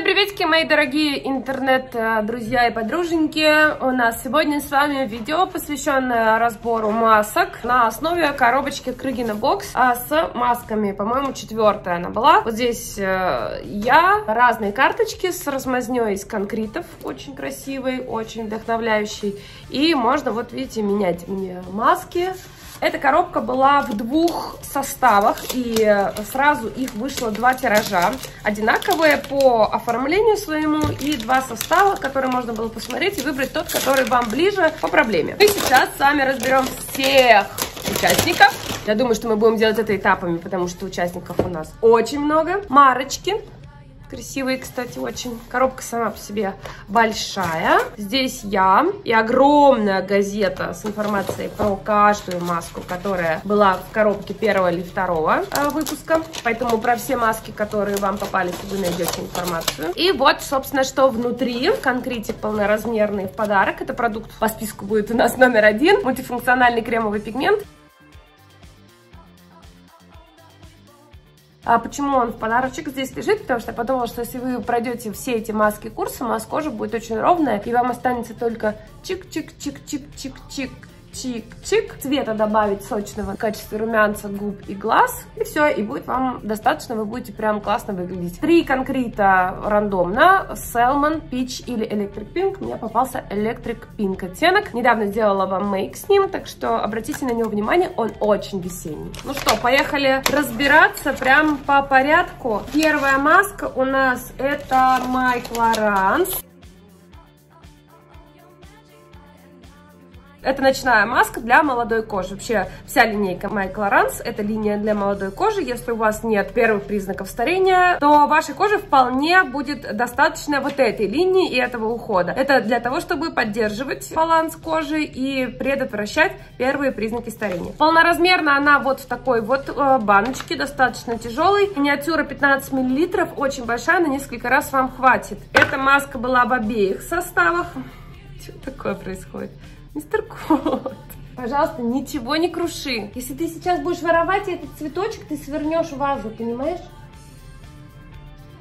Всем приветики, мои дорогие интернет-друзья и подруженьки. У нас сегодня с вами видео, посвященное разбору масок на основе коробочки Крыгина Бокс а с масками. По-моему, четвертая она была. Вот здесь э, я, разные карточки с размазней из конкретов, очень красивый, очень вдохновляющий. И можно, вот видите, менять мне маски. Эта коробка была в двух составах, и сразу их вышло два тиража, одинаковые по оформлению своему, и два состава, которые можно было посмотреть и выбрать тот, который вам ближе по проблеме. Мы сейчас с вами разберем всех участников. Я думаю, что мы будем делать это этапами, потому что участников у нас очень много. Марочки Красивые, кстати, очень. Коробка сама по себе большая. Здесь я и огромная газета с информацией про каждую маску, которая была в коробке первого или второго э, выпуска. Поэтому про все маски, которые вам попались, вы найдете информацию. И вот, собственно, что внутри. Конкретик полноразмерный в подарок. Это продукт по списку будет у нас номер один. Мультифункциональный кремовый пигмент. А почему он в подарочек здесь лежит? Потому что я подумала, что если вы пройдете все эти маски курса, у вас кожа будет очень ровная, и вам останется только чик-чик-чик-чик-чик-чик чик-чик, цвета добавить сочного в качестве румянца губ и глаз, и все, и будет вам достаточно, вы будете прям классно выглядеть. Три конкрета рандомно, Salmon, Peach или Electric Pink, мне попался Electric Pink оттенок. Недавно сделала вам мейк с ним, так что обратите на него внимание, он очень весенний. Ну что, поехали разбираться прям по порядку. Первая маска у нас это Mike Lawrence. Это ночная маска для молодой кожи. Вообще вся линейка Michael Rans это линия для молодой кожи. Если у вас нет первых признаков старения, то вашей коже вполне будет достаточно вот этой линии и этого ухода. Это для того, чтобы поддерживать баланс кожи и предотвращать первые признаки старения. Полноразмерно она вот в такой вот э, баночке, достаточно тяжелой. Миниатюра 15 мл, очень большая, на несколько раз вам хватит. Эта маска была в обеих составах. Что такое происходит? Мистер Кот, пожалуйста, ничего не круши. Если ты сейчас будешь воровать этот цветочек, ты свернешь вазу, понимаешь?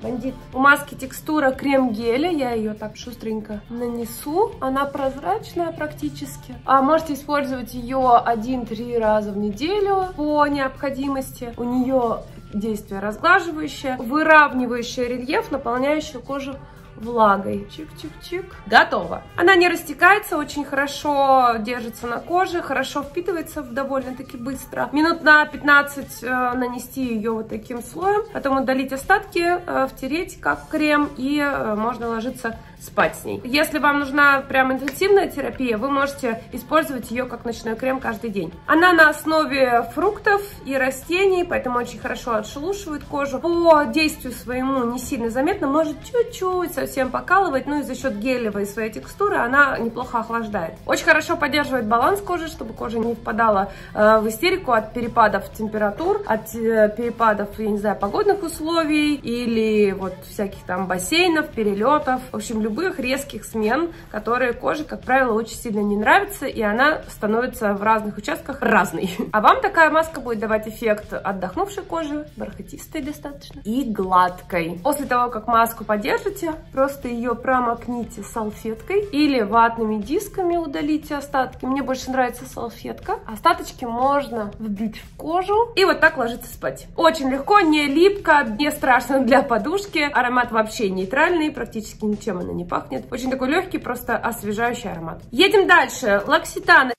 Бандит. У маски текстура крем-геля, я ее так шустренько нанесу. Она прозрачная практически. А можете использовать ее один-три раза в неделю по необходимости. У нее действие разглаживающее, выравнивающее рельеф, наполняющее кожу влагой. Чик-чик-чик. Готово. Она не растекается, очень хорошо держится на коже, хорошо впитывается довольно-таки быстро. Минут на 15 э, нанести ее вот таким слоем, потом удалить остатки, э, втереть как крем и э, можно ложиться спать с ней. Если вам нужна прям интенсивная терапия, вы можете использовать ее как ночной крем каждый день. Она на основе фруктов и растений, поэтому очень хорошо отшелушивает кожу. По действию своему не сильно заметно, может чуть-чуть совсем покалывать, ну и за счет гелевой своей текстуры она неплохо охлаждает. Очень хорошо поддерживает баланс кожи, чтобы кожа не впадала э, в истерику от перепадов температур, от э, перепадов, я не знаю, погодных условий или вот всяких там бассейнов, перелетов. В общем, любых резких смен, которые коже, как правило, очень сильно не нравятся, и она становится в разных участках разной. А вам такая маска будет давать эффект отдохнувшей кожи, бархатистой достаточно, и гладкой. После того, как маску подержите, просто ее промокните салфеткой или ватными дисками удалите остатки. Мне больше нравится салфетка. Остаточки можно вбить в кожу и вот так ложиться спать. Очень легко, не липко, не страшно для подушки. Аромат вообще нейтральный, практически ничем она не пахнет. Очень такой легкий, просто освежающий аромат. Едем дальше. Лакситан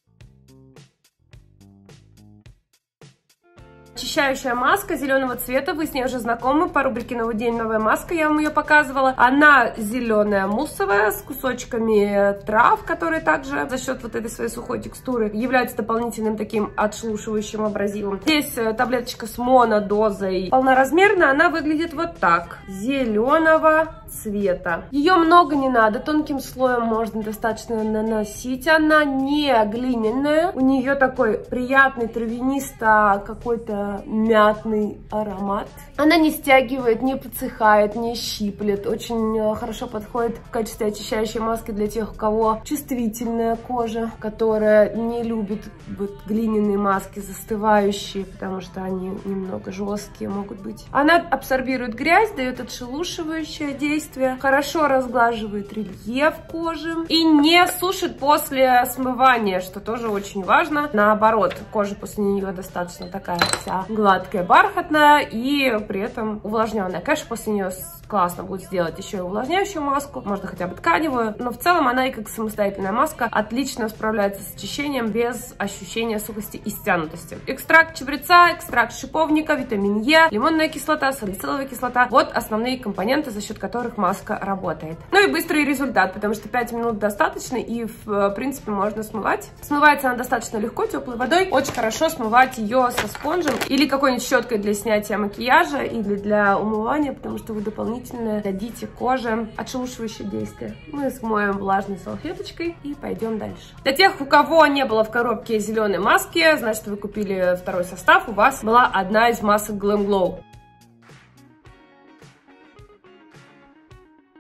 очищающая маска зеленого цвета, вы с ней уже знакомы, по рубрике «Новый день, новая маска», я вам ее показывала. Она зеленая, муссовая, с кусочками трав, которые также за счет вот этой своей сухой текстуры являются дополнительным таким отшелушивающим абразивом. Здесь э, таблеточка с монодозой полноразмерная, она выглядит вот так, зеленого цвета. Ее много не надо, тонким слоем можно достаточно наносить. Она не глиняная, у нее такой приятный травянисто какой-то мятный аромат. Она не стягивает, не подсыхает, не щиплет. Очень э, хорошо подходит в качестве очищающей маски для тех, у кого чувствительная кожа, которая не любит вот, глиняные маски застывающие, потому что они немного жесткие могут быть. Она абсорбирует грязь, дает отшелушивающее действие, хорошо разглаживает рельеф кожи и не сушит после смывания, что тоже очень важно. Наоборот, кожа после нее достаточно такая вся гладкая, бархатная и при этом увлажненная. Конечно, после нее классно будет сделать еще и увлажняющую маску, можно хотя бы тканевую, но в целом она и как самостоятельная маска отлично справляется с очищением без ощущения сухости и стянутости. Экстракт чабреца, экстракт шиповника, витамин Е, лимонная кислота, салициловая кислота. Вот основные компоненты, за счет которых маска работает. Ну и быстрый результат, потому что 5 минут достаточно и в принципе можно смывать. Смывается она достаточно легко, теплой водой. Очень хорошо смывать ее со спонжем или какой-нибудь щеткой для снятия макияжа или для умывания, потому что вы дополнительно дадите коже отшелушивающее действие. Мы смоем влажной салфеточкой и пойдем дальше. Для тех, у кого не было в коробке зеленой маски, значит вы купили второй состав, у вас была одна из масок Glam Glow.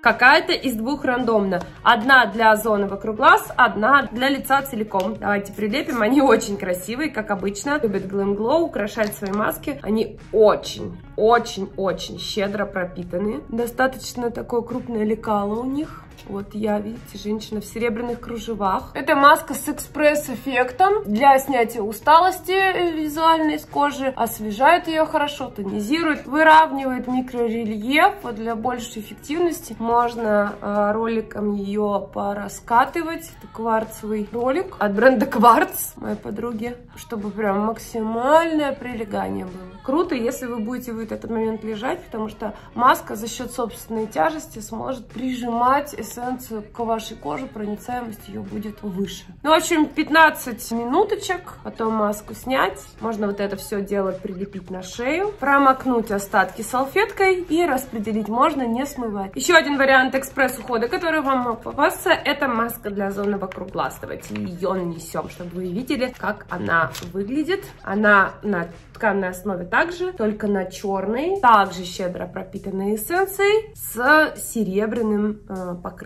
Какая-то из двух рандомно. Одна для зоны вокруг глаз, одна для лица целиком. Давайте прилепим. Они очень красивые, как обычно. Любят Glam Glow украшать свои маски. Они очень, очень, очень щедро пропитаны. Достаточно такое крупное лекало у них. Вот я, видите, женщина в серебряных кружевах. Это маска с экспресс-эффектом для снятия усталости визуальной с кожи. Освежает ее хорошо, тонизирует, выравнивает микрорельеф. Вот для большей эффективности можно э, роликом ее пораскатывать. Это кварцевый ролик от бренда Кварц, моей подруги, чтобы прям максимальное прилегание было. Круто, если вы будете в этот момент лежать, потому что маска за счет собственной тяжести сможет прижимать эссенцию к вашей коже, проницаемость ее будет выше. Ну, в общем, 15 минуточек, потом маску снять. Можно вот это все дело прилепить на шею, промокнуть остатки салфеткой и распределить. Можно не смывать. Еще один вариант экспресс-ухода, который вам мог попасться, это маска для зоны вокруг глаз. Давайте ее нанесем, чтобы вы видели, как она выглядит. Она на тканной основе также, только на черной, также щедро пропитанной эссенцией с серебряным э, покрытием.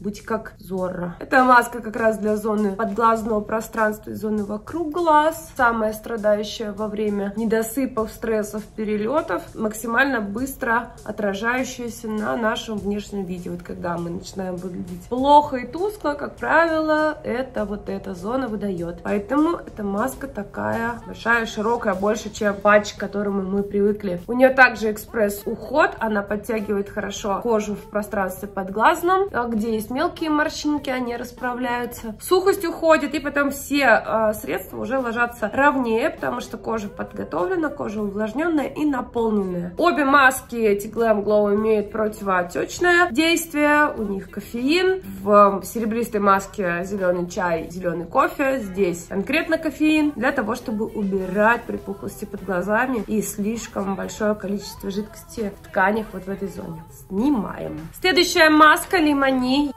Будь как Зорро. Эта маска как раз для зоны подглазного пространства и зоны вокруг глаз. Самая страдающая во время недосыпов, стрессов, перелетов. Максимально быстро отражающаяся на нашем внешнем виде. Вот когда мы начинаем выглядеть плохо и тускло, как правило, это вот эта зона выдает. Поэтому эта маска такая большая, широкая, больше, чем патч, к которому мы привыкли. У нее также экспресс-уход, она подтягивает хорошо кожу в пространстве подглазном, а где есть мелкие морщинки, они расправляются. Сухость уходит, и потом все э, средства уже ложатся ровнее, потому что кожа подготовлена, кожа увлажненная и наполненная. Обе маски эти Glam Glow имеют противоотечное действие, у них кофеин. В серебристой маске зеленый чай, зеленый кофе, здесь конкретно кофеин, для того, чтобы убирать припухлости под глазами и слишком большое количество жидкости в тканях вот в этой зоне. Снимаем. Следующая маска Mani.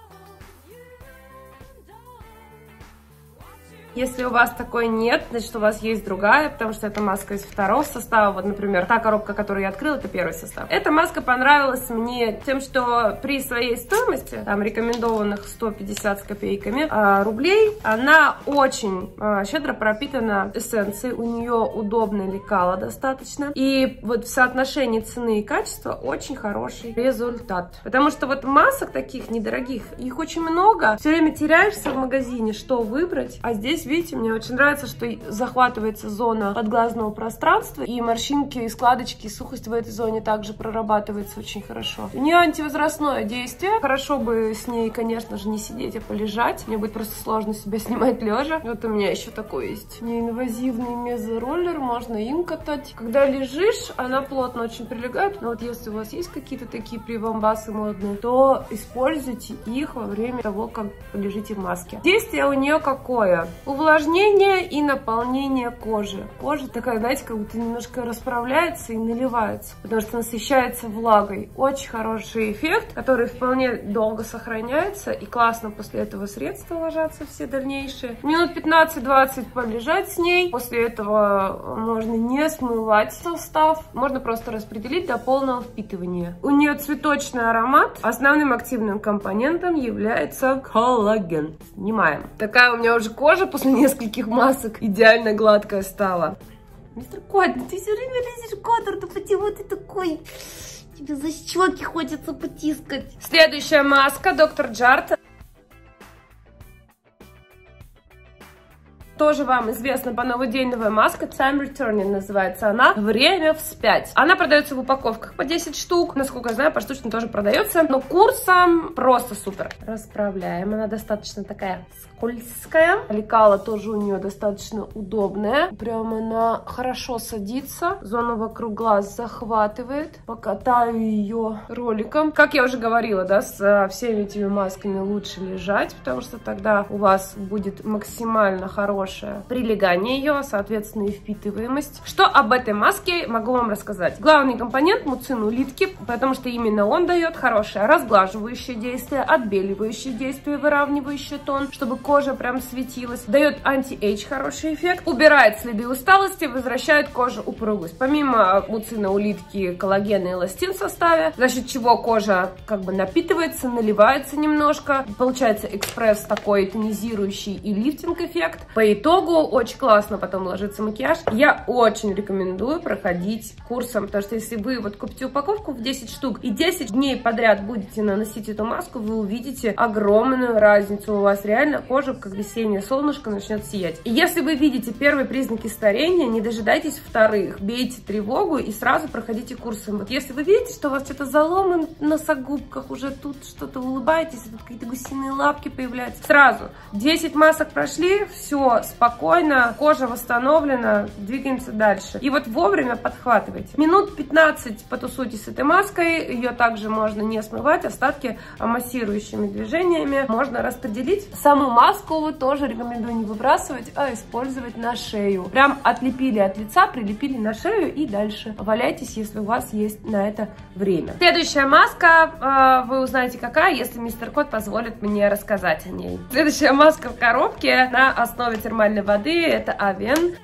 Если у вас такой нет, значит у вас есть другая, потому что эта маска из второго состава. Вот, например, та коробка, которую я открыла, это первый состав. Эта маска понравилась мне тем, что при своей стоимости, там рекомендованных 150 с копейками а, рублей, она очень а, щедро пропитана эссенцией. У нее удобное лекало достаточно. И вот в соотношении цены и качества очень хороший результат. Потому что вот масок таких недорогих, их очень много. Все время теряешься в магазине, что выбрать. А здесь здесь, видите, мне очень нравится, что захватывается зона подглазного пространства, и морщинки, и складочки, и сухость в этой зоне также прорабатывается очень хорошо. У нее антивозрастное действие. Хорошо бы с ней, конечно же, не сидеть, а полежать. Мне будет просто сложно себя снимать лежа. Вот у меня еще такой есть неинвазивный мезороллер, можно им катать. Когда лежишь, она плотно очень прилегает, но вот если у вас есть какие-то такие прибамбасы модные, то используйте их во время того, как лежите в маске. Действие у нее какое? Увлажнение и наполнение кожи. Кожа такая, знаете, как будто немножко расправляется и наливается, потому что насыщается влагой. Очень хороший эффект, который вполне долго сохраняется и классно после этого средства ложатся все дальнейшие. Минут 15-20 полежать с ней. После этого можно не смывать состав, можно просто распределить до полного впитывания. У нее цветочный аромат. Основным активным компонентом является коллаген. Снимаем. Такая у меня уже кожа после нескольких масок идеально гладкая стала. Мистер Кот, ты все время лезешь кадр, да почему ты такой... Тебе за щеки хочется потискать. Следующая маска, доктор Джарт. Тоже вам известна по новодейновая маска Time Returning называется она. Время вспять. Она продается в упаковках по 10 штук. Насколько я знаю, поштучно тоже продается. Но курсом просто супер. Расправляем. Она достаточно такая скользкая. Лекала тоже у нее достаточно удобная. Прям она хорошо садится. Зону вокруг глаз захватывает. Покатаю ее роликом. Как я уже говорила, да, с всеми этими масками лучше лежать, потому что тогда у вас будет максимально хороший хорошее прилегание ее, соответственно, и впитываемость. Что об этой маске могу вам рассказать? Главный компонент муцин улитки, потому что именно он дает хорошее разглаживающее действие, отбеливающее действие, выравнивающее тон, чтобы кожа прям светилась. Дает anti-age хороший эффект, убирает следы усталости, возвращает коже упругость. Помимо муцина улитки, коллагена и эластин в составе, за счет чего кожа как бы напитывается, наливается немножко. Получается экспресс такой тонизирующий и лифтинг эффект. По итогу очень классно потом ложится макияж. Я очень рекомендую проходить курсом, потому что если вы вот купите упаковку в 10 штук и 10 дней подряд будете наносить эту маску, вы увидите огромную разницу. У вас реально кожа, как весеннее солнышко, начнет сиять. И если вы видите первые признаки старения, не дожидайтесь вторых, бейте тревогу и сразу проходите курсом. Вот если вы видите, что у вас что-то заломан на согубках, уже тут что-то улыбаетесь, тут какие-то гусиные лапки появляются, сразу 10 масок прошли, все, спокойно, кожа восстановлена, двигаемся дальше. И вот вовремя подхватывайте. Минут 15 потусуйте с этой маской, ее также можно не смывать, остатки массирующими движениями можно распределить. Саму маску вы тоже рекомендую не выбрасывать, а использовать на шею. Прям отлепили от лица, прилепили на шею и дальше валяйтесь, если у вас есть на это время. Следующая маска, э, вы узнаете какая, если мистер Кот позволит мне рассказать о ней. Следующая маска в коробке на основе термальной воды, это Авен.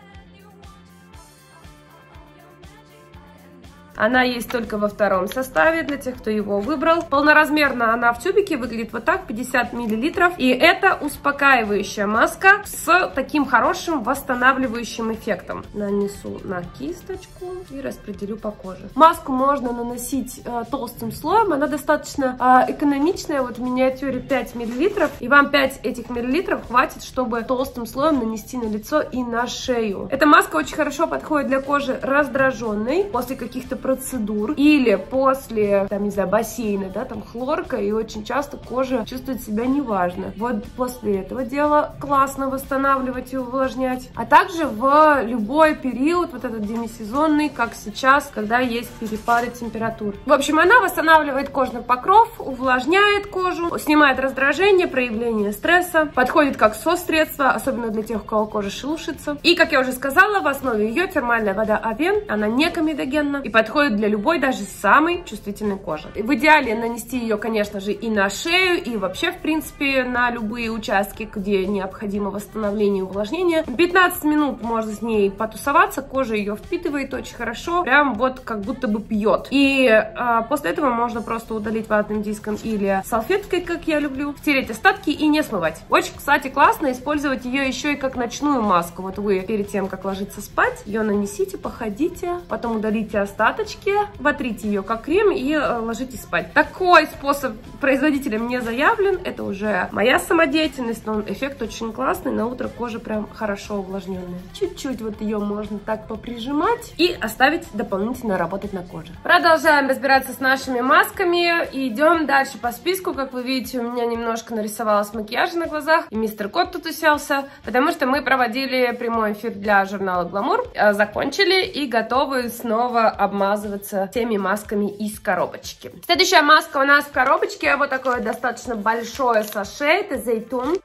Она есть только во втором составе, для тех, кто его выбрал. Полноразмерно она в тюбике выглядит вот так, 50 мл. И это успокаивающая маска с таким хорошим восстанавливающим эффектом. Нанесу на кисточку и распределю по коже. Маску можно наносить э, толстым слоем, она достаточно э, экономичная, вот в миниатюре 5 мл. И вам 5 этих миллилитров хватит, чтобы толстым слоем нанести на лицо и на шею. Эта маска очень хорошо подходит для кожи раздраженной после каких-то процедур или после, там, не знаю, бассейна, да, там хлорка, и очень часто кожа чувствует себя неважно. Вот после этого дела классно восстанавливать и увлажнять. А также в любой период, вот этот демисезонный, как сейчас, когда есть перепады температур. В общем, она восстанавливает кожный покров, увлажняет кожу, снимает раздражение, проявление стресса, подходит как со-средство, особенно для тех, у кого кожа шелушится. И, как я уже сказала, в основе ее термальная вода Авен, она не комедогенна и подходит подходит для любой, даже самой чувствительной кожи. В идеале нанести ее, конечно же, и на шею, и вообще, в принципе, на любые участки, где необходимо восстановление и увлажнение. 15 минут можно с ней потусоваться, кожа ее впитывает очень хорошо, прям вот как будто бы пьет. И а, после этого можно просто удалить ватным диском или салфеткой, как я люблю, стереть остатки и не смывать. Очень, кстати, классно использовать ее еще и как ночную маску. Вот вы перед тем, как ложиться спать, ее нанесите, походите, потом удалите остаток щеточке, вотрите ее как крем и э, ложитесь спать. Такой способ производителем не заявлен, это уже моя самодеятельность, но эффект очень классный, на утро кожа прям хорошо увлажненная. Чуть-чуть вот ее можно так поприжимать и оставить дополнительно работать на коже. Продолжаем разбираться с нашими масками и идем дальше по списку. Как вы видите, у меня немножко нарисовалось макияжа на глазах, и мистер Кот тут уселся, потому что мы проводили прямой эфир для журнала Glamour, э, закончили и готовы снова обмазывать смазываться теми масками из коробочки. Следующая маска у нас в коробочке, вот такое достаточно большое саше, это зейтун.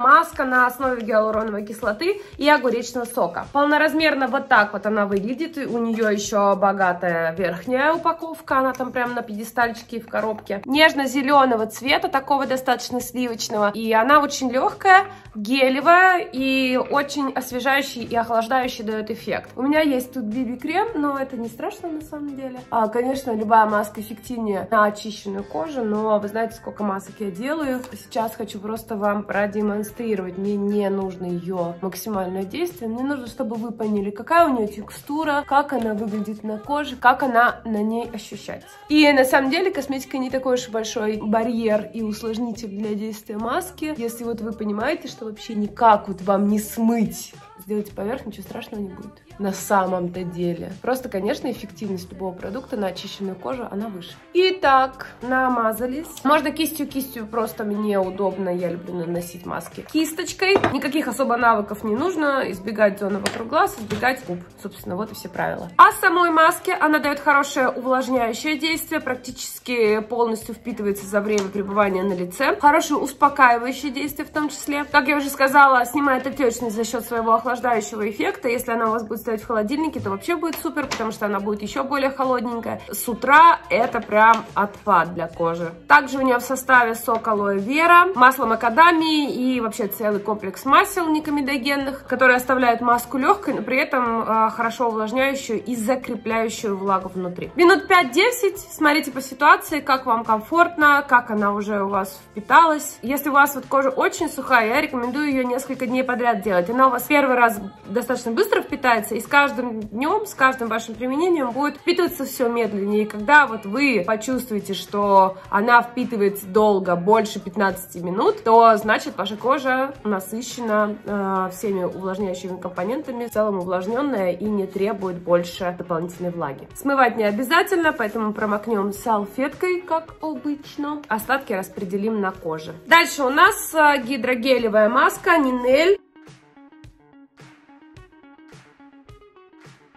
Маска на основе гиалуроновой кислоты и огуречного сока. Полноразмерно вот так вот она выглядит. У нее еще богатая верхняя упаковка. Она там прям на пьедестальчике в коробке. Нежно-зеленого цвета, такого достаточно сливочного. И она очень легкая, гелевая и очень освежающий и охлаждающий дает эффект. У меня есть тут BB-крем, но это не страшно на самом деле. А, конечно, любая маска эффективнее на очищенную кожу, но вы знаете, сколько масок я делаю. Сейчас хочу просто вам продемонстрировать. Мне не нужно ее максимальное действие. Мне нужно, чтобы вы поняли, какая у нее текстура, как она выглядит на коже, как она на ней ощущается. И на самом деле косметика не такой уж большой барьер и усложнитель для действия маски. Если вот вы понимаете, что вообще никак вот вам не смыть сделайте поверх, ничего страшного не будет. На самом-то деле. Просто, конечно, эффективность любого продукта на очищенную кожу, она выше. Итак, намазались. Можно кистью-кистью, просто мне удобно, я люблю наносить маски кисточкой. Никаких особо навыков не нужно, избегать зоны вокруг глаз, избегать губ. Собственно, вот и все правила. А самой маске она дает хорошее увлажняющее действие, практически полностью впитывается за время пребывания на лице. Хорошее успокаивающее действие в том числе. Как я уже сказала, снимает отечность за счет своего охлаждающего эффекта. Если она у вас будет стоять в холодильнике, то вообще будет супер, потому что она будет еще более холодненькая. С утра это прям отпад для кожи. Также у нее в составе сок алоэ вера, масло макадамии и вообще целый комплекс масел некомедогенных, которые оставляют маску легкой, но при этом э, хорошо увлажняющую и закрепляющую влагу внутри. Минут 5-10, смотрите по ситуации, как вам комфортно, как она уже у вас впиталась. Если у вас вот кожа очень сухая, я рекомендую ее несколько дней подряд делать. Она у вас первый раз достаточно быстро впитается, и с каждым днем, с каждым вашим применением будет впитываться все медленнее. И когда вот вы почувствуете, что она впитывается долго, больше 15 минут, то значит ваша кожа насыщена э, всеми увлажняющими компонентами, в целом увлажненная и не требует больше дополнительной влаги. Смывать не обязательно, поэтому промокнем салфеткой, как обычно. Остатки распределим на коже. Дальше у нас э, гидрогелевая маска Нинель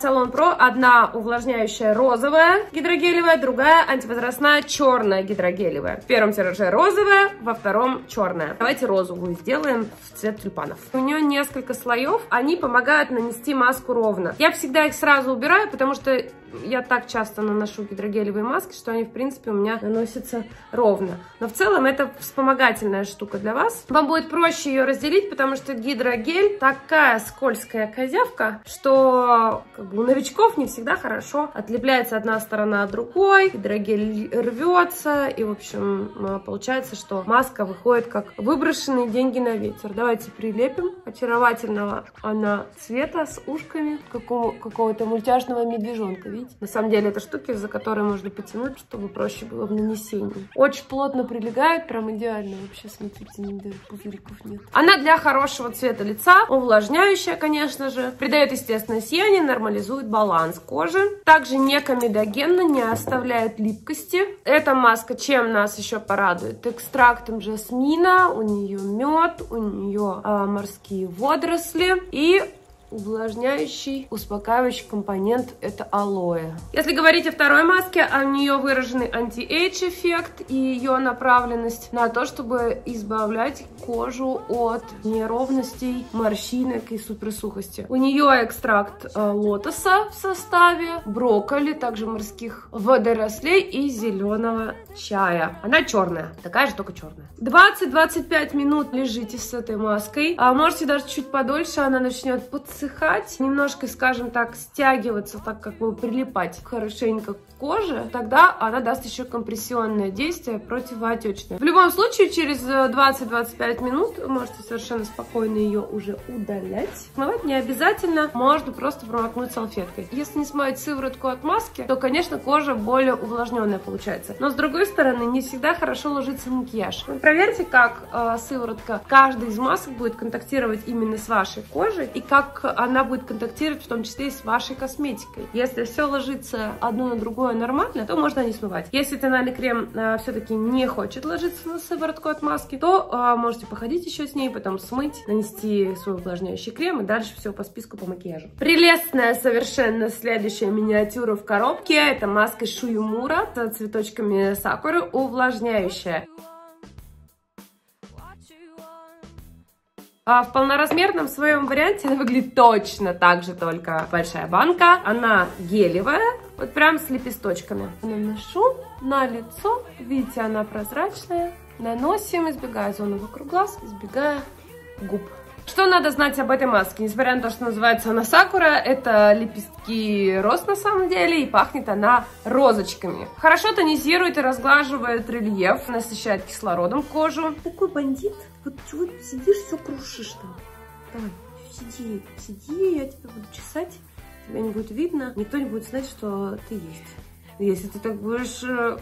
Салон Про одна увлажняющая розовая гидрогелевая, другая антивозрастная черная гидрогелевая. В первом тираже розовая, во втором черная. Давайте розовую сделаем в цвет тюльпанов. У нее несколько слоев, они помогают нанести маску ровно. Я всегда их сразу убираю, потому что я так часто наношу гидрогелевые маски, что они, в принципе, у меня наносятся ровно. Но в целом это вспомогательная штука для вас. Вам будет проще ее разделить, потому что гидрогель такая скользкая козявка, что как бы, у новичков не всегда хорошо отлепляется одна сторона от другой, гидрогель рвется, и, в общем, а, получается, что маска выходит как выброшенные деньги на ветер. Давайте прилепим очаровательного она цвета с ушками какого-то мультяшного медвежонка, видите? На самом деле это штуки, за которые можно потянуть, чтобы проще было в нанесении. Очень плотно прилегает, прям идеально. Вообще, смотрите, даже пузыриков нет. Она для хорошего цвета лица, увлажняющая, конечно же, придает естественное сияние, нормализует баланс кожи. Также не комедогенно, не оставляет липкости. Эта маска чем нас еще порадует? Экстрактом жасмина, у нее мед, у нее э, морские водоросли и увлажняющий, успокаивающий компонент это алоэ. Если говорить о второй маске, у нее выраженный anti-age эффект и ее направленность на то, чтобы избавлять кожу от неровностей, морщинок и суперсухости. У нее экстракт э, лотоса в составе, брокколи, также морских водорослей и зеленого чая. Она черная, такая же, только черная. 20-25 минут лежите с этой маской, а можете даже чуть подольше, она начнет подсыхать подсыхать, немножко, скажем так, стягиваться, так как бы прилипать хорошенько к коже, тогда она даст еще компрессионное действие противоотечное. В любом случае, через 20-25 минут можете совершенно спокойно ее уже удалять. Смывать не обязательно, можно просто промокнуть салфеткой. Если не смывать сыворотку от маски, то, конечно, кожа более увлажненная получается. Но, с другой стороны, не всегда хорошо ложится макияж. проверьте, как э, сыворотка каждой из масок будет контактировать именно с вашей кожей и как она будет контактировать в том числе и с вашей косметикой. Если все ложится одно на другое нормально, то можно не смывать. Если тональный крем а, все-таки не хочет ложиться на сыворотку от маски, то а, можете походить еще с ней, потом смыть, нанести свой увлажняющий крем и дальше все по списку по макияжу. Прелестная совершенно следующая миниатюра в коробке. Это маска Шуюмура с цветочками сакуры, увлажняющая. А в полноразмерном своем варианте она выглядит точно так же, только большая банка. Она гелевая, вот прям с лепесточками. Наношу на лицо. Видите, она прозрачная. Наносим, избегая зоны вокруг глаз, избегая губ. Что надо знать об этой маске? Несмотря на то, что называется она сакура, это лепестки роз на самом деле, и пахнет она розочками. Хорошо тонизирует и разглаживает рельеф, насыщает кислородом кожу. Такой бандит, вот чего сидишь, все крушишь там. Давай, сиди, сиди, я тебя буду чесать, тебя не будет видно, никто не будет знать, что ты есть. Если ты так будешь э,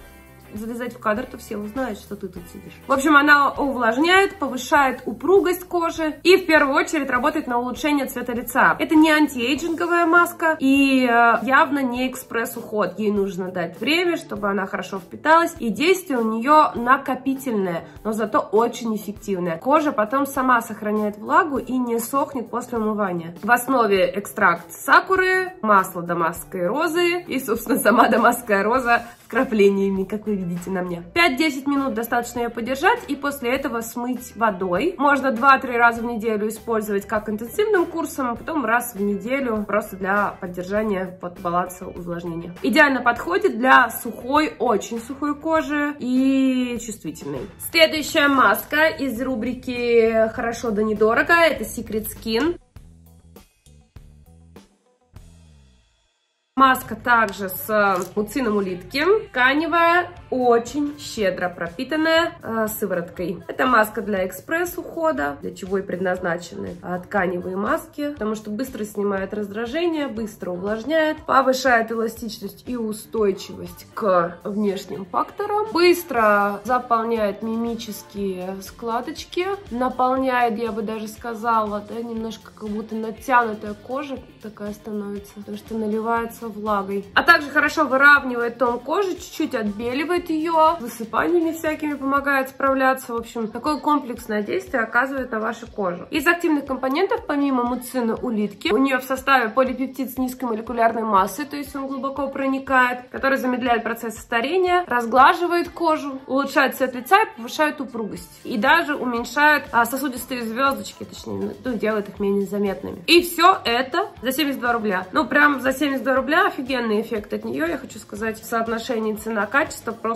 залезать в кадр, то все узнают, что ты тут сидишь. В общем, она увлажняет, повышает упругость кожи и в первую очередь работает на улучшение цвета лица. Это не антиэйджинговая маска и э, явно не экспресс-уход. Ей нужно дать время, чтобы она хорошо впиталась. И действие у нее накопительное, но зато очень эффективное. Кожа потом сама сохраняет влагу и не сохнет после умывания. В основе экстракт сакуры, масло дамасской розы и, собственно, сама дамасская роза вкраплениями, как вы видите на мне. 5-10 минут достаточно ее подержать и после этого смыть водой. Можно 2-3 раза в неделю использовать как интенсивным курсом, а потом раз в неделю просто для поддержания под баланса увлажнения. Идеально подходит для сухой, очень сухой кожи и чувствительной. Следующая маска из рубрики «Хорошо да недорого» это Secret Skin. Маска также с муцином улитки, тканевая, очень щедро пропитанная э, сывороткой. Это маска для экспресс-ухода, для чего и предназначены э, тканевые маски, потому что быстро снимает раздражение, быстро увлажняет, повышает эластичность и устойчивость к внешним факторам, быстро заполняет мимические складочки, наполняет, я бы даже сказала, да, немножко как будто натянутая кожа такая становится, потому что наливается влагой. А также хорошо выравнивает тон кожи, чуть-чуть отбеливает ее, высыпаниями всякими помогает справляться. В общем, такое комплексное действие оказывает на вашу кожу. Из активных компонентов, помимо муцина улитки, у нее в составе полипептид с низкой молекулярной массой, то есть он глубоко проникает, который замедляет процесс старения, разглаживает кожу, улучшает цвет лица и повышает упругость. И даже уменьшает а, сосудистые звездочки, точнее, ну, делает их менее заметными. И все это за 72 рубля. Ну, прям за 72 рубля офигенный эффект от нее, я хочу сказать, в соотношении цена-качество просто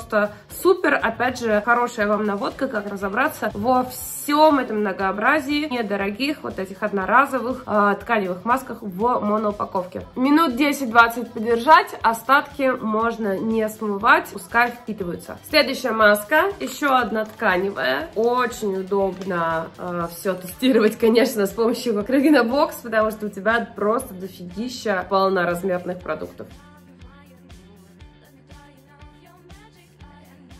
супер. Опять же, хорошая вам наводка, как разобраться во всем этом многообразии недорогих вот этих одноразовых э, тканевых масках в моноупаковке. Минут 10-20 подержать, остатки можно не смывать, пускай впитываются. Следующая маска, еще одна тканевая. Очень удобно э, все тестировать, конечно, с помощью Крагинобокс, потому что у тебя просто дофигища полноразмерных продуктов.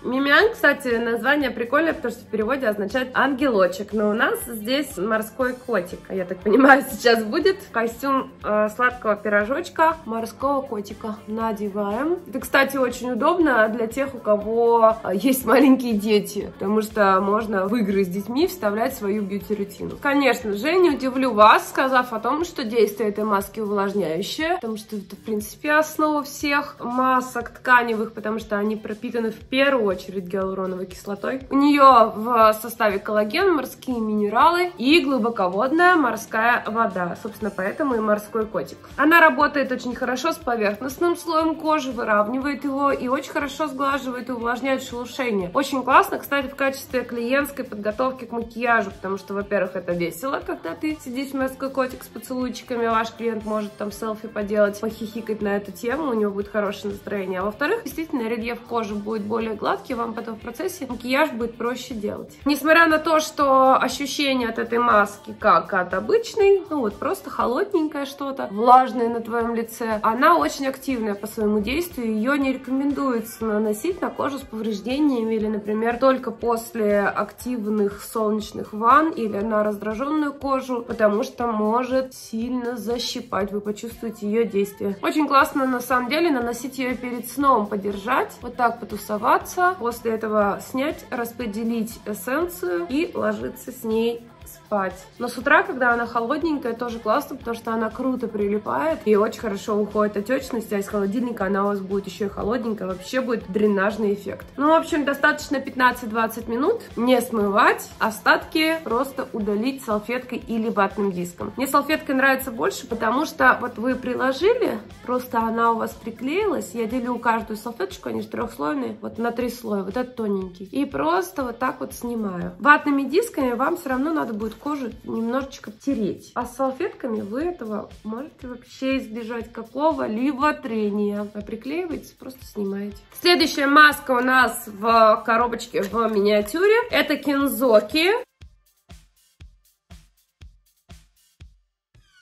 Мимиан, кстати, название прикольное, потому что в переводе означает ангелочек. Но у нас здесь морской котик. Я так понимаю, сейчас будет костюм э, сладкого пирожочка морского котика. Надеваем. Это, кстати, очень удобно для тех, у кого э, есть маленькие дети. Потому что можно в игры с детьми вставлять свою бьюти-рутину. Конечно же, не удивлю вас, сказав о том, что действие этой маски увлажняющее. Потому что это, в принципе, основа всех масок тканевых, потому что они пропитаны в первую очередь гиалуроновой кислотой. У нее в составе коллаген, морские минералы и глубоководная морская вода. Собственно, поэтому и морской котик. Она работает очень хорошо с поверхностным слоем кожи, выравнивает его и очень хорошо сглаживает и увлажняет шелушение. Очень классно, кстати, в качестве клиентской подготовки к макияжу, потому что, во-первых, это весело, когда ты сидишь морской котик с поцелуйчиками, ваш клиент может там селфи поделать, похихикать на эту тему, у него будет хорошее настроение. А во-вторых, действительно, рельеф кожи будет более гладкий, укладки, вам потом в процессе макияж будет проще делать. Несмотря на то, что ощущение от этой маски как от обычной, ну вот просто холодненькое что-то, влажное на твоем лице, она очень активная по своему действию, ее не рекомендуется наносить на кожу с повреждениями или, например, только после активных солнечных ванн или на раздраженную кожу, потому что может сильно защипать, вы почувствуете ее действие. Очень классно на самом деле наносить ее перед сном, подержать, вот так потусоваться, После этого снять, распределить эссенцию и ложиться с ней спать. Но с утра, когда она холодненькая, тоже классно, потому что она круто прилипает и очень хорошо уходит отечность, а из холодильника она у вас будет еще и холодненькая, вообще будет дренажный эффект. Ну, в общем, достаточно 15-20 минут, не смывать, остатки просто удалить салфеткой или ватным диском. Мне салфетка нравится больше, потому что вот вы приложили, просто она у вас приклеилась, я делю каждую салфеточку, они же трехслойные, вот на три слоя, вот этот тоненький, и просто вот так вот снимаю. Ватными дисками вам все равно надо будет кожу немножечко тереть. А с салфетками вы этого можете вообще избежать какого-либо трения. А приклеиваете, просто снимаете. Следующая маска у нас в коробочке в миниатюре. Это кинзоки.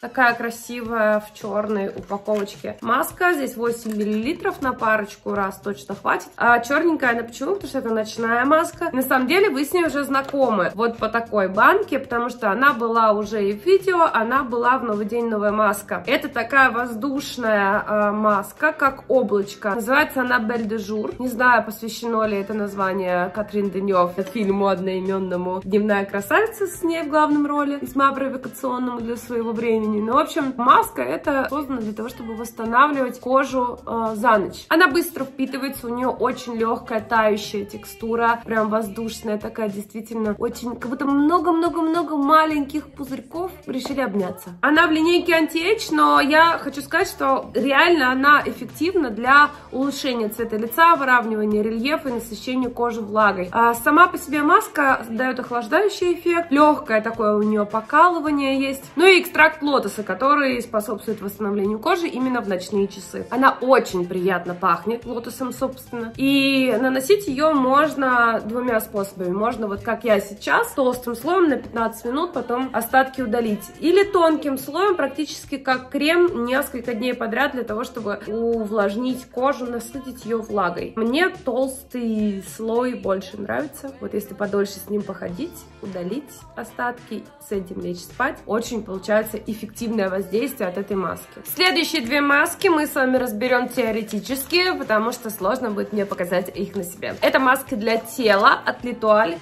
Такая красивая в черной упаковочке маска. Здесь 8 миллилитров на парочку раз точно хватит. А черненькая она почему? Потому что это ночная маска. На самом деле вы с ней уже знакомы. Вот по такой банке, потому что она была уже и в видео, она была в новый день новая маска. Это такая воздушная э, маска, как облачко. Называется она Бель де Жур. Не знаю, посвящено ли это название Катрин Денев фильму одноименному «Дневная красавица» с ней в главном роли. Весьма провокационному для своего времени времени. Ну, в общем, маска это создана для того, чтобы восстанавливать кожу э, за ночь. Она быстро впитывается, у нее очень легкая, тающая текстура, прям воздушная такая, действительно, очень, как будто много-много-много маленьких пузырьков решили обняться. Она в линейке anti-age, но я хочу сказать, что реально она эффективна для улучшения цвета лица, выравнивания рельефа и насыщения кожи влагой. А сама по себе маска дает охлаждающий эффект, легкое такое у нее покалывание есть, ну и экстракт лотоса лотоса, который способствует восстановлению кожи именно в ночные часы. Она очень приятно пахнет лотосом, собственно. И наносить ее можно двумя способами. Можно вот как я сейчас, толстым слоем на 15 минут, потом остатки удалить. Или тонким слоем, практически как крем, несколько дней подряд для того, чтобы увлажнить кожу, насытить ее влагой. Мне толстый слой больше нравится. Вот если подольше с ним походить, удалить остатки, с этим лечь спать, очень получается эффективно эффективное воздействие от этой маски. Следующие две маски мы с вами разберем теоретически, потому что сложно будет мне показать их на себе. Это маски для тела от Литуаль.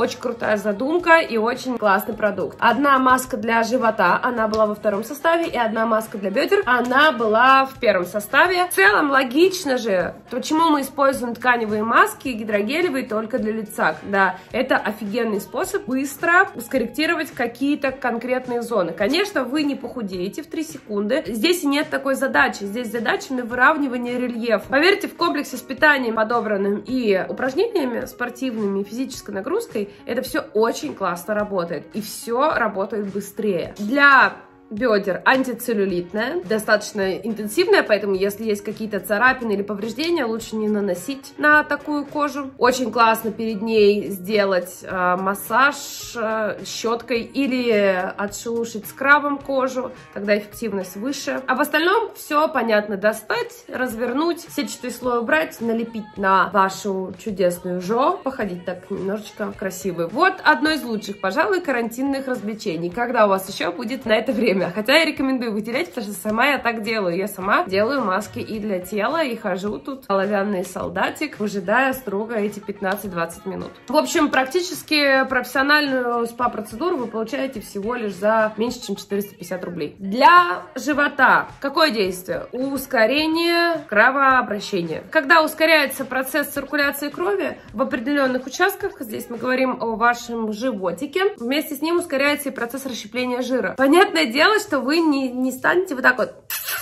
Очень крутая задумка и очень классный продукт. Одна маска для живота, она была во втором составе, и одна маска для бедер, она была в первом составе. В целом, логично же, почему мы используем тканевые маски гидрогелевые только для лица, когда это офигенный способ быстро скорректировать какие-то конкретные зоны. Конечно, вы не похудеете в 3 секунды. Здесь нет такой задачи. Здесь задача на выравнивание рельефа. Поверьте, в комплексе с питанием подобранным и упражнениями спортивными физической нагрузкой это все очень классно работает. И все работает быстрее. Для бедер антицеллюлитная, достаточно интенсивная, поэтому если есть какие-то царапины или повреждения, лучше не наносить на такую кожу. Очень классно перед ней сделать э, массаж э, щеткой или отшелушить скрабом кожу, тогда эффективность выше. А в остальном все понятно. Достать, развернуть, сетчатый слой убрать, налепить на вашу чудесную жо, походить так немножечко красивый. Вот одно из лучших, пожалуй, карантинных развлечений. Когда у вас еще будет на это время? Время. Хотя я рекомендую выделять, потому что сама я так делаю. Я сама делаю маски и для тела, и хожу тут оловянный солдатик, выжидая строго эти 15-20 минут. В общем, практически профессиональную спа-процедуру вы получаете всего лишь за меньше, чем 450 рублей. Для живота какое действие? Ускорение кровообращения. Когда ускоряется процесс циркуляции крови в определенных участках, здесь мы говорим о вашем животике, вместе с ним ускоряется и процесс расщепления жира. Понятное дело, делать, что вы не, не станете вот так вот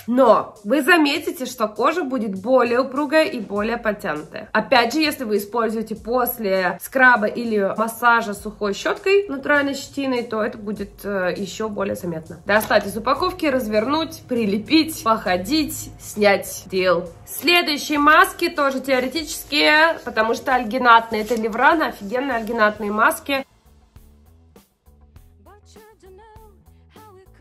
но вы заметите, что кожа будет более упругая и более подтянутая. Опять же, если вы используете после скраба или массажа сухой щеткой, натуральной щетиной, то это будет э, еще более заметно. Достать из упаковки, развернуть, прилепить, походить, снять дел. Следующие маски тоже теоретические, потому что альгинатные, это Леврана, офигенные альгинатные маски.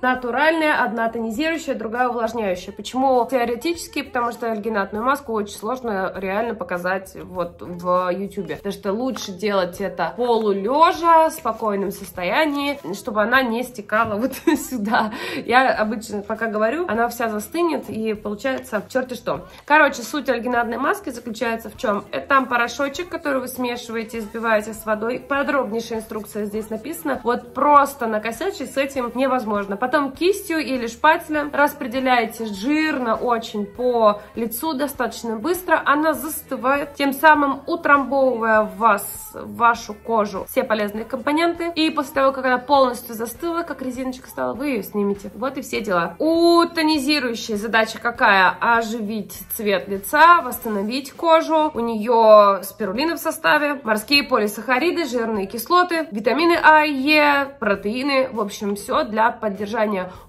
Натуральная, одна тонизирующая, другая увлажняющая. Почему теоретически? Потому что альгинатную маску очень сложно реально показать вот в YouTube. Потому что лучше делать это полулежа, в спокойном состоянии, чтобы она не стекала вот сюда. Я обычно пока говорю, она вся застынет и получается черти что. Короче, суть альгинатной маски заключается в чем? Это там порошочек, который вы смешиваете, сбиваете с водой. Подробнейшая инструкция здесь написана. Вот просто накосячить с этим невозможно. Потом кистью или шпателем распределяете жирно очень по лицу достаточно быстро. Она застывает, тем самым утрамбовывая в вас, в вашу кожу все полезные компоненты. И после того, как она полностью застыла, как резиночка стала, вы ее снимете. Вот и все дела. У тонизирующей задача какая? Оживить цвет лица, восстановить кожу. У нее спирулина в составе, морские полисахариды, жирные кислоты, витамины А и Е, протеины. В общем, все для поддержания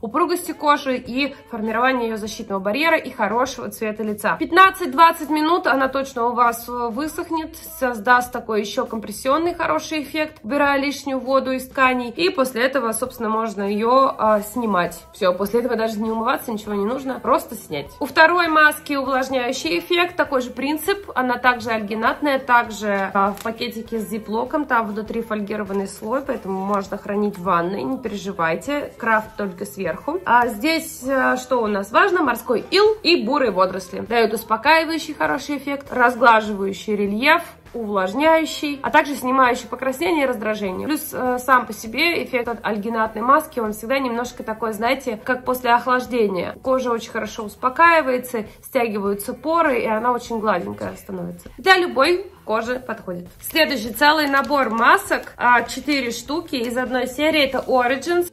упругости кожи и формирования ее защитного барьера и хорошего цвета лица. 15-20 минут она точно у вас высохнет, создаст такой еще компрессионный хороший эффект, убирая лишнюю воду из тканей. И после этого, собственно, можно ее а, снимать. Все, после этого даже не умываться, ничего не нужно, просто снять. У второй маски увлажняющий эффект, такой же принцип. Она также альгинатная, также а, в пакетике с зиплоком, там внутри фольгированный слой, поэтому можно хранить в ванной, не переживайте. Крафт только сверху. А здесь а, что у нас важно? Морской ил и бурые водоросли. Дают успокаивающий хороший эффект, разглаживающий рельеф, увлажняющий, а также снимающий покраснение и раздражение. Плюс э, сам по себе эффект от альгинатной маски, он всегда немножко такой, знаете, как после охлаждения. Кожа очень хорошо успокаивается, стягиваются поры, и она очень гладенькая становится. Для любой кожи подходит. Следующий целый набор масок, 4 а, штуки из одной серии, это Origins.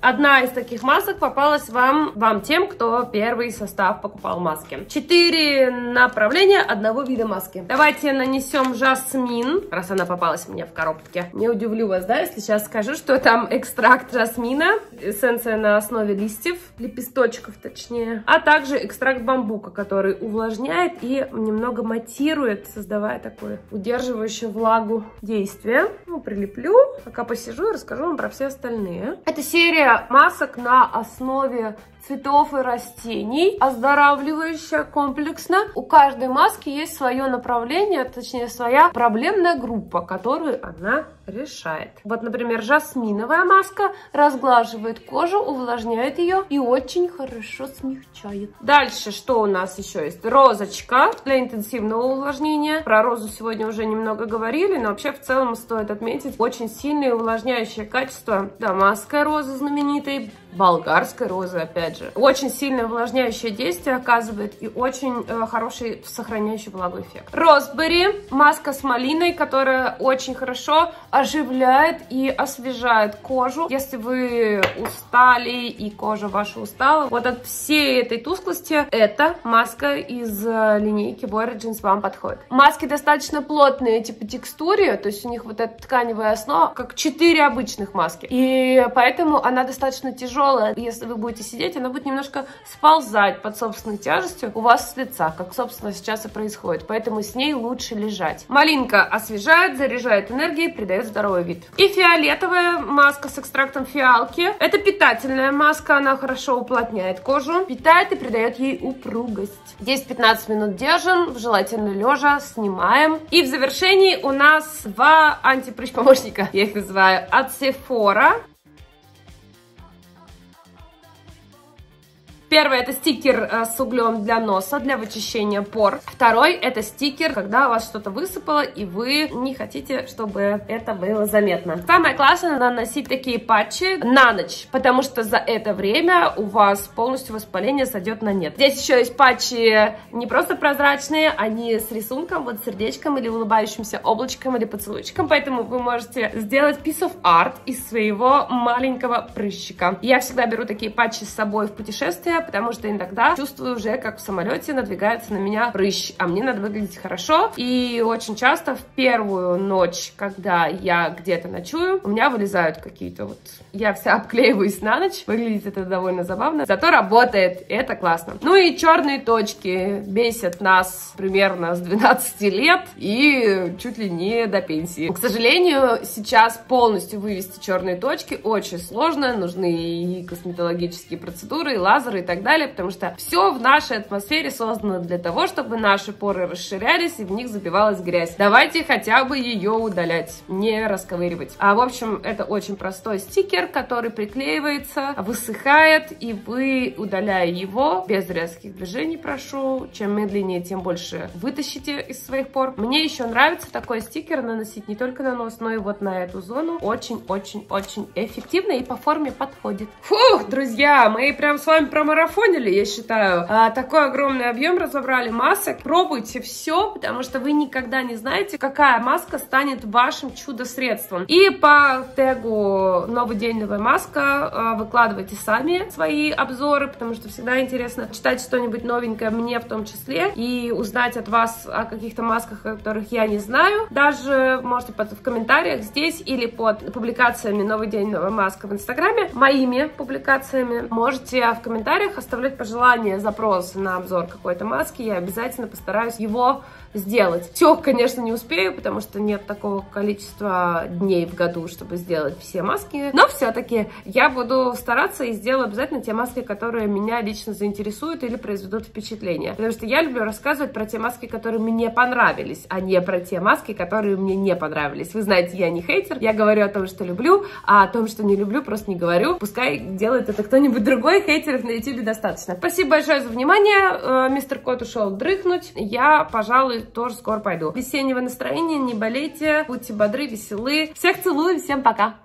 Одна из таких масок попалась вам, вам тем, кто первый состав покупал маски. Четыре направления одного вида маски. Давайте нанесем жасмин, раз она попалась мне в коробке. Не удивлю вас, да, если сейчас скажу, что там экстракт жасмина, эссенция на основе листьев, лепесточков точнее, а также экстракт бамбука, который увлажняет и немного матирует, создавая такое удерживающее влагу действие. Ну, прилеплю, пока посижу и расскажу вам про все остальные. Это серия масок на основе цветов и растений, оздоравливающая комплексно. У каждой маски есть свое направление, точнее своя проблемная группа, которую она решает. Вот, например, жасминовая маска разглаживает кожу, увлажняет ее и очень хорошо смягчает. Дальше что у нас еще есть? Розочка для интенсивного увлажнения. Про розу сегодня уже немного говорили, но вообще в целом стоит отметить очень сильное увлажняющее качество дамасская роза знаменитой, болгарской розы, опять же. Очень сильное увлажняющее действие оказывает и очень э, хороший сохраняющий влагу эффект. Росбери, маска с малиной, которая очень хорошо оживляет и освежает кожу. Если вы устали и кожа ваша устала, вот от всей этой тусклости эта маска из э, линейки Origins вам подходит. Маски достаточно плотные, типа текстуре, то есть у них вот эта тканевая основа, как 4 обычных маски. И поэтому она достаточно тяжелая. Если вы будете сидеть, она будет немножко сползать под собственной тяжестью у вас с лица, как, собственно, сейчас и происходит. Поэтому с ней лучше лежать. Малинка освежает, заряжает энергией, придает здоровый вид. И фиолетовая маска с экстрактом фиалки. Это питательная маска, она хорошо уплотняет кожу, питает и придает ей упругость. 10-15 минут держим, желательно лежа, снимаем. И в завершении у нас два антипрыщ помощника, я их называю, от Sephora. Первый это стикер э, с углем для носа, для вычищения пор. Второй это стикер, когда у вас что-то высыпало, и вы не хотите, чтобы это было заметно. Самое классное наносить такие патчи на ночь, потому что за это время у вас полностью воспаление сойдет на нет. Здесь еще есть патчи не просто прозрачные, они с рисунком, вот сердечком или улыбающимся облачком или поцелуйчиком, поэтому вы можете сделать piece of art из своего маленького прыщика. Я всегда беру такие патчи с собой в путешествие, потому что иногда чувствую уже, как в самолете надвигается на меня прыщ, а мне надо выглядеть хорошо. И очень часто в первую ночь, когда я где-то ночую, у меня вылезают какие-то вот... Я вся обклеиваюсь на ночь, выглядит это довольно забавно, зато работает, это классно. Ну и черные точки бесят нас примерно с 12 лет и чуть ли не до пенсии. К сожалению, сейчас полностью вывести черные точки очень сложно, нужны и косметологические процедуры, и лазеры и так далее, потому что все в нашей атмосфере создано для того, чтобы наши поры расширялись и в них забивалась грязь. Давайте хотя бы ее удалять, не расковыривать. А в общем, это очень простой стикер, который приклеивается, высыхает, и вы, удаляя его, без резких движений, прошу, чем медленнее, тем больше вытащите из своих пор. Мне еще нравится такой стикер наносить не только на нос, но и вот на эту зону. Очень-очень-очень эффективно и по форме подходит. Фух, друзья, мы прям с вами промарафонили, я считаю. А, такой огромный объем разобрали масок. Пробуйте все, потому что вы никогда не знаете, какая маска станет вашим чудо-средством. И по тегу «Новый день, новая маска» а, выкладывайте сами свои обзоры, потому что всегда интересно читать что-нибудь новенькое мне в том числе и узнать от вас о каких-то масках, о которых я не знаю. Даже можете под, в комментариях здесь или под публикациями «Новый день, новая маска» в Инстаграме, моими публикациями. Можете в комментариях оставлять пожелания, запросы на обзор какой-то маски. Я обязательно постараюсь его сделать. Все, конечно, не успею, потому что нет такого количества дней в году, чтобы сделать все маски. Но все-таки я буду стараться и сделаю обязательно те маски, которые меня лично заинтересуют или произведут впечатление. Потому что я люблю рассказывать про те маски, которые мне понравились, а не про те маски, которые мне не понравились. Вы знаете, я не хейтер, я говорю о том, что люблю, а о том, что не люблю, просто не говорю. Пускай делает это кто-нибудь другой, хейтеров на YouTube достаточно. Спасибо большое за внимание. Э, мистер Кот ушел дрыхнуть. Я, пожалуй, тоже скоро пойду. Весеннего настроения, не болейте, будьте бодры, веселы. Всех целую, всем пока!